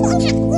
我